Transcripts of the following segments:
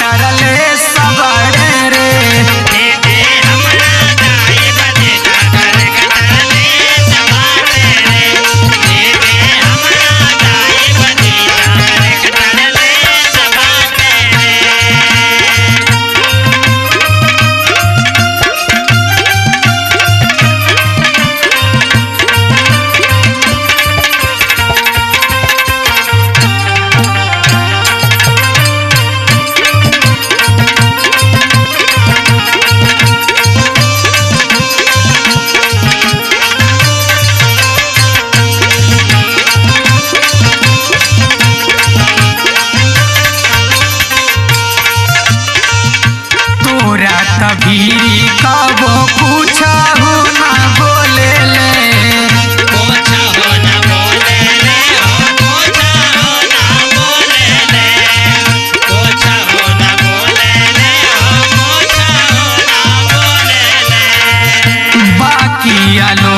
करे कटरले ya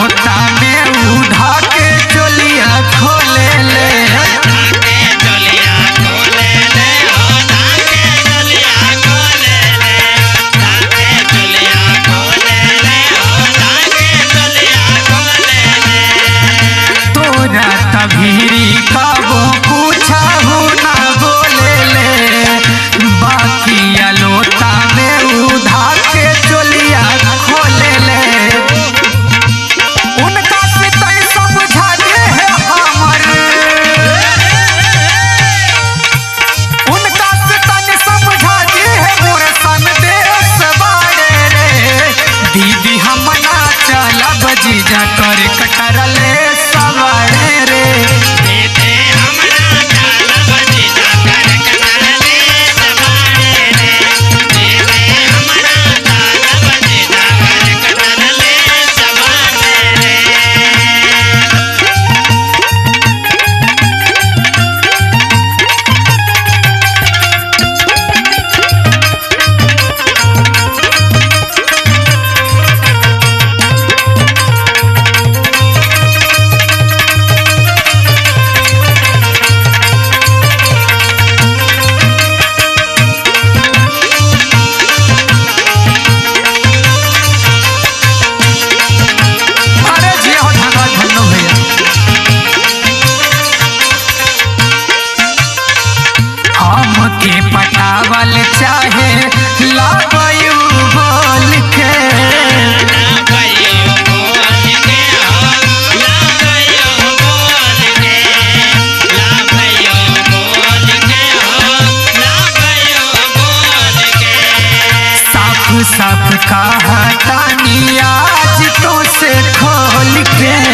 कहा आज तो से खोल के